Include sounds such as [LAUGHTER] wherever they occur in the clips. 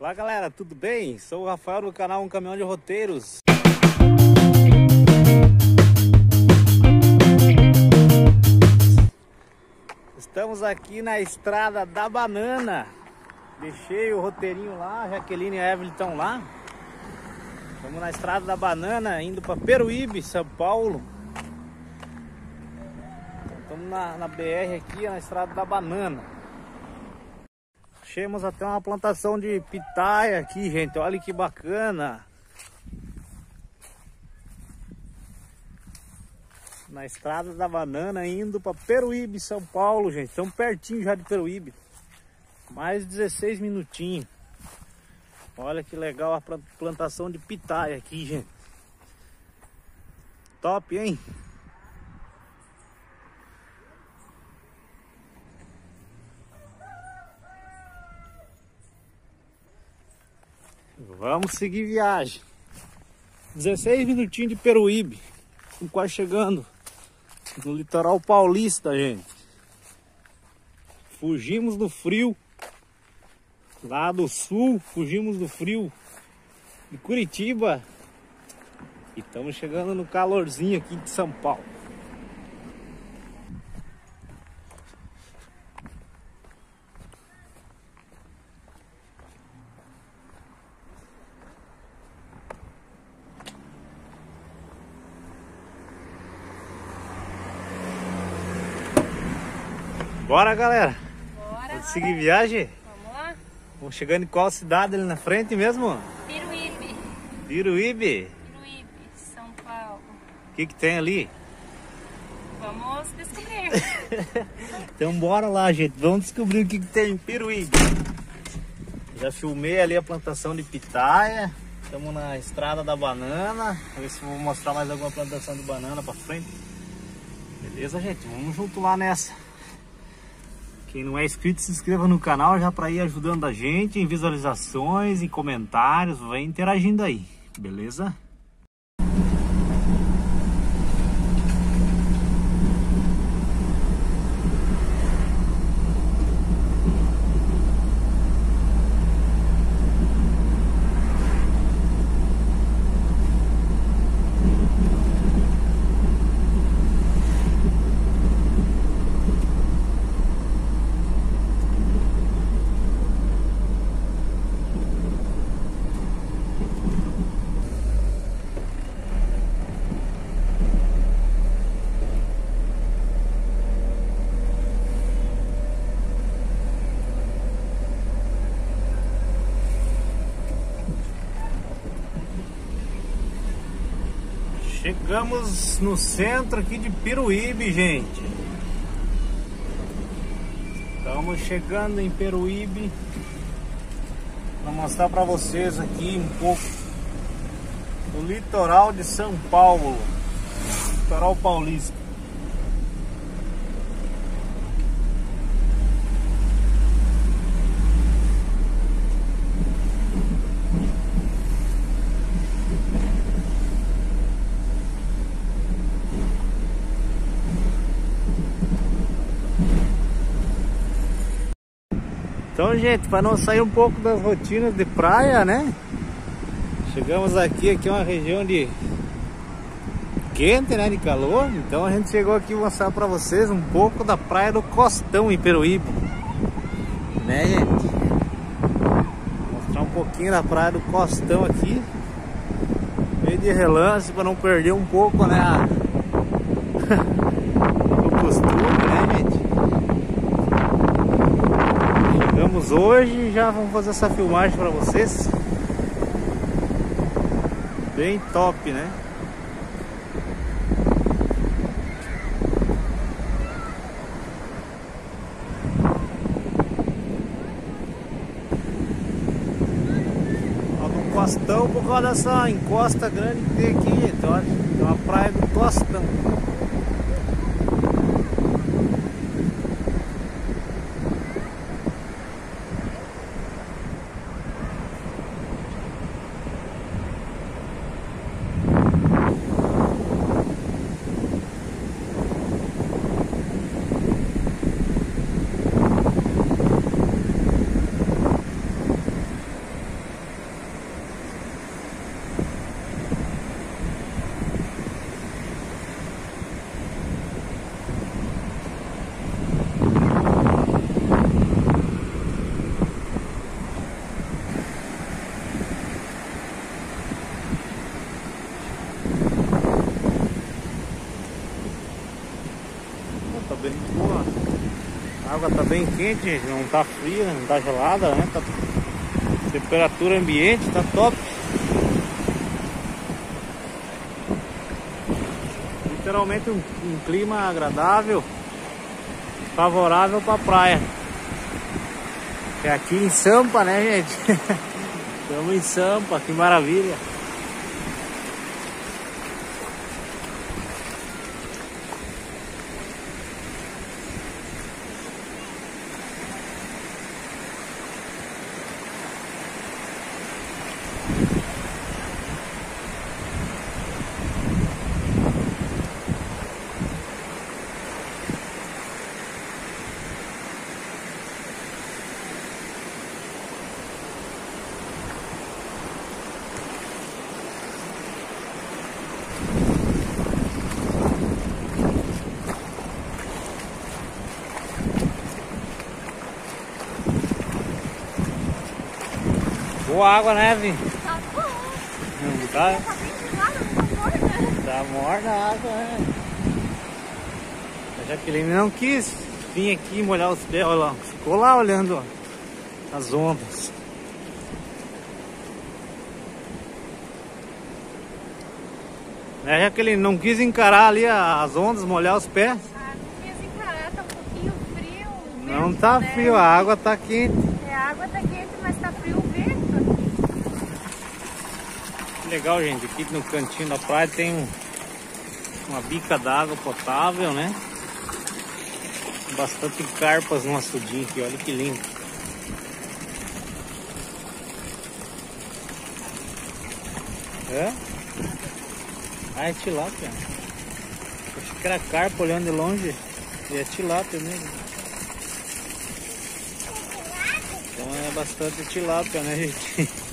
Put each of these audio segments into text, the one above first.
Olá galera, tudo bem? Sou o Rafael do canal Um Caminhão de Roteiros. Estamos aqui na estrada da banana. Deixei o roteirinho lá, a Jaqueline e a Evelyn estão lá. Estamos na estrada da banana, indo para Peruíbe, São Paulo. Estamos na, na BR aqui, na estrada da banana. Achamos até uma plantação de pitaia aqui, gente. Olha que bacana. Na estrada da banana, indo para Peruíbe, São Paulo, gente. Estamos pertinho já de Peruíbe. Mais 16 minutinhos. Olha que legal a plantação de pitaia aqui, gente. Top, hein? Vamos seguir viagem. 16 minutinhos de Peruíbe. Estamos quase chegando no litoral paulista, gente. Fugimos do frio lá do sul, fugimos do frio de Curitiba e estamos chegando no calorzinho aqui de São Paulo. Bora, galera. Bora. Vamos seguir viagem? Vamos lá? Vamos chegando em qual cidade ali na frente mesmo? Piruíbe. Piruíbe. Piruíbe, São Paulo. O que que tem ali? Vamos descobrir. [LAUGHS] Então bora lá, gente. Vamos descobrir o que, que tem em Piruíbe. Já filmei ali a plantação de pitaia. Estamos na estrada da banana. Vou ver se vou mostrar mais alguma plantação de banana para frente. Beleza, gente? Vamos junto lá nessa. Quem não é inscrito, se inscreva no canal já para ir ajudando a gente em visualizações, em comentários, vai interagindo aí, beleza? Chegamos no centro aqui de Peruíbe, gente. Estamos chegando em Peruíbe. Vou mostrar para vocês aqui um pouco do litoral de São Paulo. Litoral paulista. Então, gente, para não sair um pouco das rotinas de praia, né? Chegamos aqui, aqui é uma região de quente, né, de calor. Então a gente chegou aqui mostrar para vocês um pouco da praia do Costão em Peruíbe. Né, gente? Mostrar um pouquinho da praia do Costão aqui. Meio de relance para não perder um pouco, né. [LAUGHS] o costume, né, gente? Hoje já vamos fazer essa filmagem para vocês. Bem top, né? Costão por causa dessa encosta grande que tem aqui, gente. Olha, tem uma praia do Costão. Água tá bem quente. Não tá fria, não tá gelada, né? Tá... Temperatura ambiente tá top. Literalmente um, um clima agradável, favorável para praia. É aqui em Sampa, né, gente? [LAUGHS] Estamos em Sampa, que maravilha. Boa água, né, Vi? Tá bom. Não tá? Tá tá morna. Tá morna a água, né? A Jaqueline não quis vir aqui molhar os pés, olha lá. Ficou lá olhando ó, as ondas. É, Jaqueline não quis encarar ali as ondas, molhar os pés. Ah, não quis encarar, tá um pouquinho frio. Não tá né? frio, a água tá quente. É, a água tá quente, mas tá frio o vento. Legal, gente. Aqui no cantinho da praia tem um- uma bica d'água potável, né? Bastante carpas no açudinho aqui, olha que lindo. É? Ah, é tilápia. Achei que era carpa olhando de longe. E é tilápia mesmo. Então é bastante tilápia, né, gente? [LAUGHS]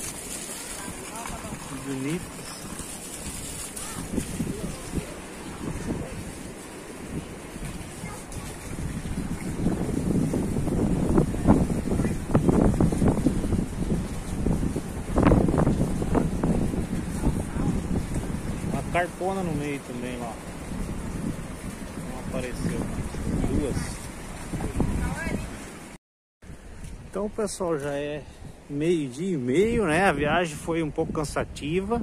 Bonito. Uma carpona no meio também lá. Não apareceu. Duas. Então pessoal, já é meio dia e meio, né? A viagem foi um pouco cansativa.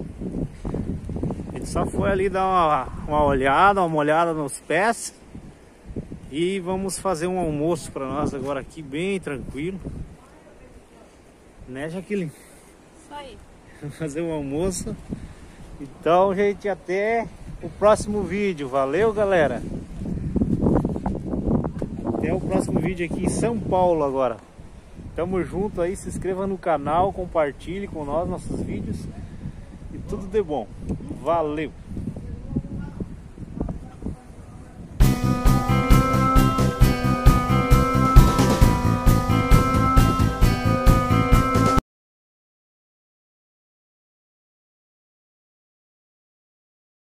A gente só foi ali dar uma, uma olhada, uma olhada nos pés. E vamos fazer um almoço para nós agora aqui, bem tranquilo. Né, Jaqueline? Isso aí. Vamos [LAUGHS] fazer um almoço. Então, gente, até o próximo vídeo. Valeu, galera. Até o próximo vídeo aqui em São Paulo agora. Tamo junto aí, se inscreva no canal, compartilhe com nós nossos vídeos e tudo de bom. Valeu!